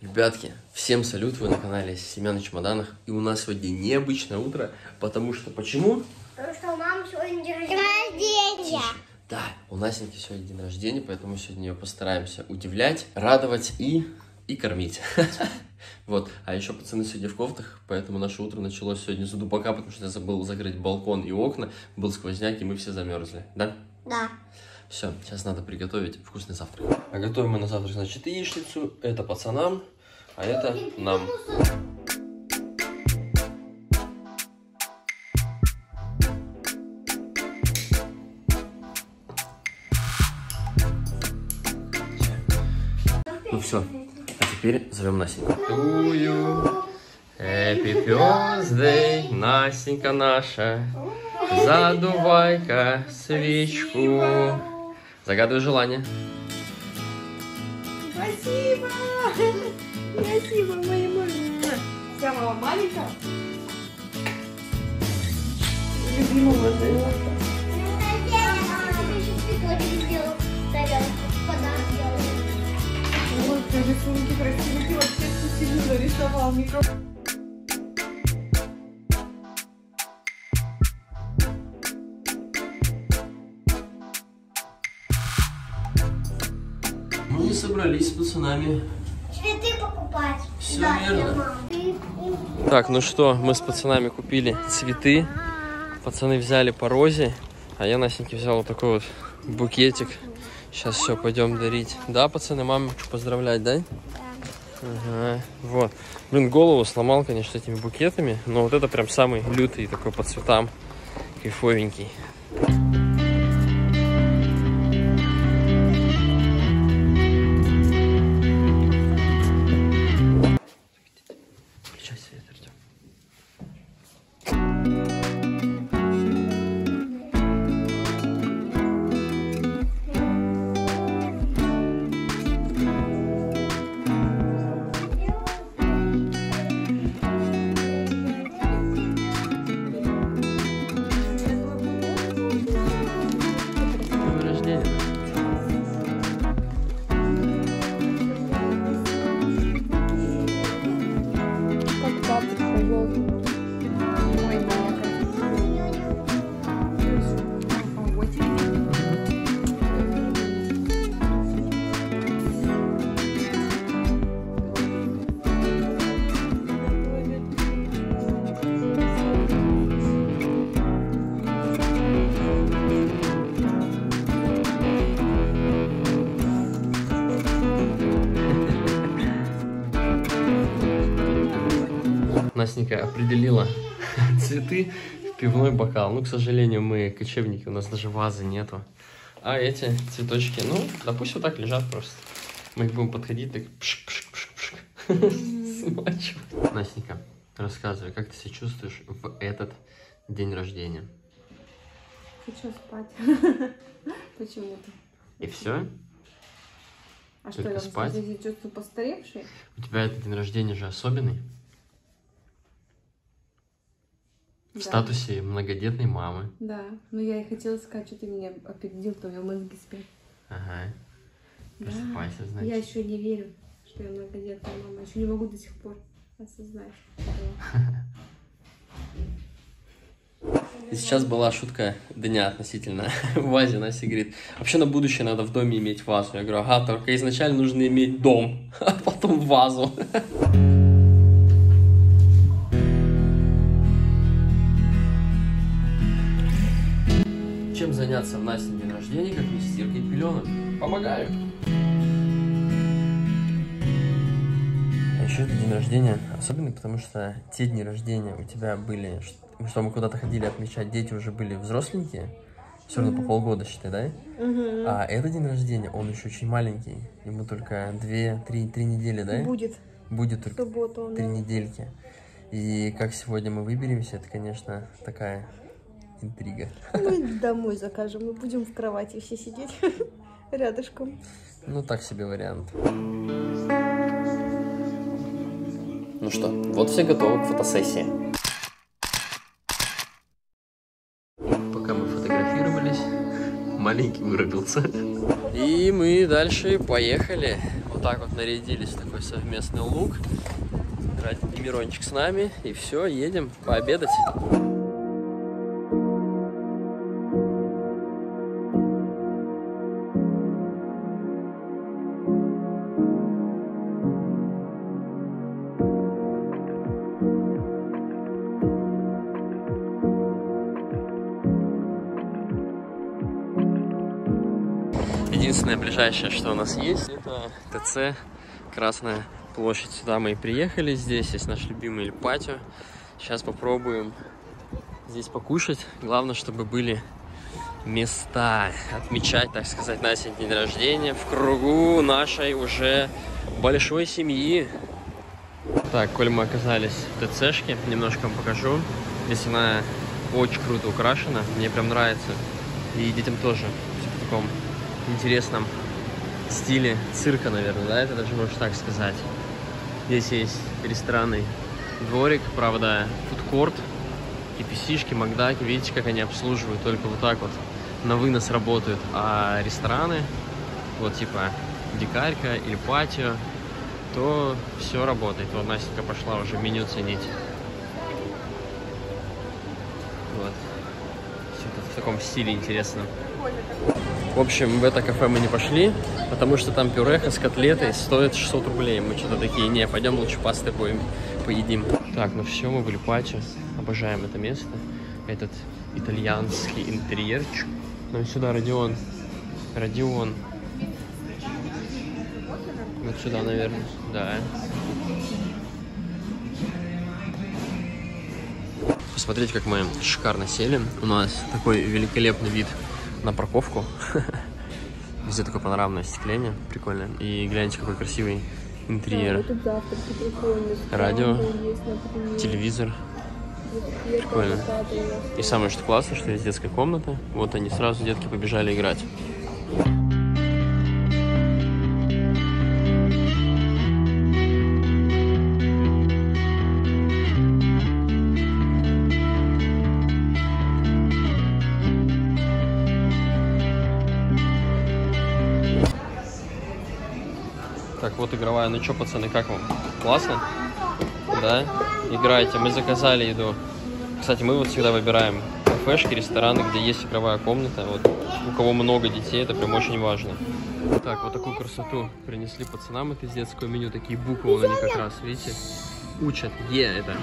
Ребятки, всем салют, вы на канале Семен на чемоданах. И у нас сегодня необычное утро, потому что почему? Потому что у мамы сегодня день рождения. Да, у Насеньки сегодня день рождения, поэтому сегодня ее постараемся удивлять, радовать и, и кормить. Вот, а еще пацаны сегодня в кофтах, поэтому наше утро началось сегодня с дупака, потому что я забыл закрыть балкон и окна, был сквозняк, и мы все замерзли, да? Да. Все, сейчас надо приготовить вкусный завтрак. А готовим мы на завтрак, значит, яичницу. Это пацанам, а это нам. Ну все, а теперь зовем Насеньку. Тую, happy birthday, Насенька наша. Задувай-ка свечку. Загадывай желание. Спасибо! Спасибо. Вся мама маленькая. Любимого живота. Вот, рисунки красивые. Ты вообще семью нарисовал. Микро... собрались с пацанами. Цветы покупать. Всё Да, верно. Так, ну что, мы с пацанами купили цветы. Пацаны взяли по розе, а я Насеньке взял вот такой вот букетик. Сейчас все, пойдем дарить. Да, пацаны, мамочку поздравлять, да? Ага, вот. Блин, голову сломал, конечно, этими букетами, но вот это прям самый лютый такой по цветам, кайфовенький. Настенька определила цветы в пивной бокал. Ну, к сожалению, мы кочевники, у нас даже вазы нету. А эти цветочки, ну, да пусть вот так лежат просто. Мы их будем подходить, так пшик-пшик-пшик-пшик. Смачивать. Настенька, рассказывай, как ты себя чувствуешь в этот день рождения? Хочу спать. Почему-то. И все? А что, Только я спать? чувствую постаревший? У тебя этот день рождения же особенный. В Да. статусе многодетной мамы. Да, но я и хотела сказать, что ты меня опередил, то у меня мозги спят. Ага. Да. Просыпайся, значит. Я еще не верю, что я многодетная мама. Еще не могу до сих пор осознать. И сейчас была шутка дня относительно вазе. Настя говорит, вообще на будущее надо в доме иметь вазу. Я говорю, ага, только изначально нужно иметь дом, а потом вазу. пеленок? Помогаю. А еще это день рождения особенный, потому что те дни рождения у тебя были, что мы куда-то ходили отмечать, дети уже были взросленькие, все равно по полгода, считай, да? А этот день рождения, он еще очень маленький, ему только две, три, три недели, да? Будет Будет только субботу. три да. недельки. И как сегодня мы выберемся, это, конечно, такая интрига. Мы домой закажем, мы будем в кровати все сидеть рядышком. Ну, так себе вариант. Ну что, вот все готовы к фотосессии. Пока мы фотографировались, маленький вырубился. И мы дальше поехали. Вот так вот нарядились, такой совместный лук. Мирончик с нами, и все, едем пообедать. Единственное ближайшее, что у нас есть, это ТЦ Красная площадь. Сюда мы и приехали. Здесь есть наш любимый Эль. Сейчас попробуем здесь покушать. Главное, чтобы были места отмечать, так сказать, Настя день рождения в кругу нашей уже большой семьи. Так, коль мы оказались в ТЦшке, немножко вам покажу. Здесь она очень круто украшена, мне прям нравится. И детям тоже. Все в таком интересном стиле цирка, наверное, да, это даже можно так сказать. Здесь есть ресторанный дворик, правда, фудкорт, и писишки, макдаки, видите, как они обслуживают, только вот так вот на вынос работают. А рестораны, вот типа Дикарька или Патио, то все работает. Вот Настенька пошла уже меню ценить. Вот. Все это в таком стиле интересном. В общем, в это кафе мы не пошли, потому что там пюреха с котлетой стоит 600 рублей. Мы что-то такие, не, пойдем лучше пасты будем, поедим. Так, ну все, мы в Паче. Обожаем это место. Этот итальянский интерьерчик. Ну и сюда Родион. Родион. Вот сюда, наверное. Да. Посмотрите, как мы шикарно сели. У нас такой великолепный вид на парковку. Везде такое панорамное остекление, прикольно. И гляньте, какой красивый интерьер. прикольные. Радио, есть. Телевизор. Прикольно. И самое что классно, что есть детская комната. Вот они сразу, детки, побежали играть. Так, вот игровая. Ну что, пацаны, как вам? Классно? Да? Играйте. Мы заказали еду. Кстати, мы вот всегда выбираем кафешки, рестораны, где есть игровая комната. Вот у кого много детей, это прям очень важно. Так, вот такую красоту принесли пацанам. Это из детского меню. Такие буквы вон они как раз, видите? Учат. Е это.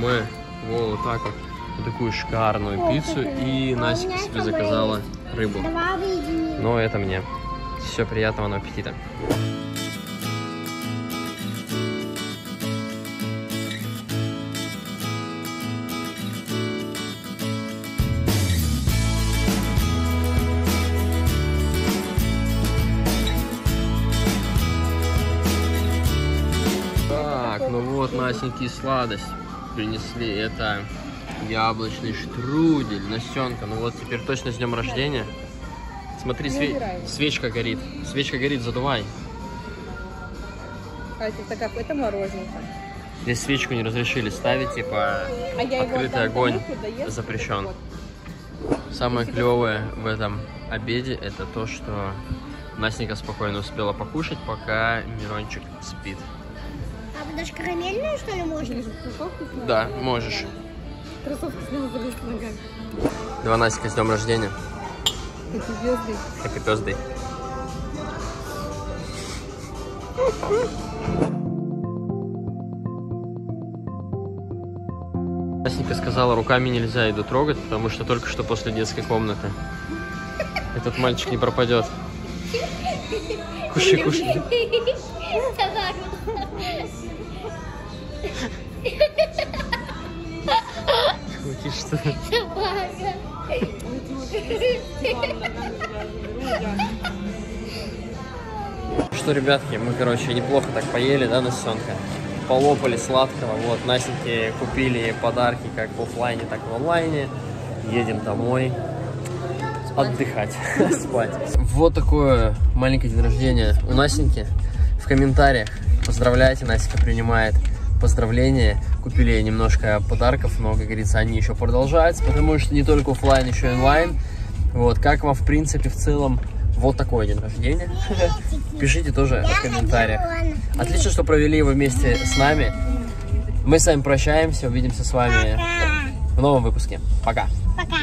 Мы. Во, вот так вот. Вот такую шикарную пиццу. И Настя себе заказала рыбу. Но это мне. Все, приятного нам аппетита. Так, ну вот, Настеньки сладость принесли. Это яблочный штрудель. Настенка, ну вот теперь точно с днем рождения. Смотри, све- свечка горит. Свечка горит, задувай. Катя, это как? Это мороженка. Здесь свечку не разрешили ставить, типа А открытый огонь доест, запрещен. вот. Самое клевое в этом обеде это то, что Настенька спокойно успела покушать, пока Мирончик спит. А даже карамельную, что ли, можно? Да, можешь. Кроссовки снял залез ногами. Два Настенька с днем рождения. Эти звезды. Happy Thursday. Настенька сказала, руками нельзя еду трогать, потому что только что после детской комнаты. Этот мальчик не пропадет. Кушай, кушай. Крутишь, что ли? Что, ребятки, мы, короче, неплохо так поели, да, Настенка? Полопали сладкого. Вот, Настеньке купили подарки как в оффлайне, так и в онлайне. Едем домой отдыхать, спать. Вот такое маленькое день рождения у Настеньки. В комментариях поздравляйте, Настенька принимает поздравления. Купили ей немножко подарков, но, как говорится, они еще продолжаются, потому что не только оффлайн, еще и онлайн. Вот, как вам, в принципе, в целом Вот такой день рождения. Пишите тоже в комментариях. Отлично, что провели его вместе с нами. Мы с вами прощаемся, увидимся с вами в новом выпуске. Пока. Пока.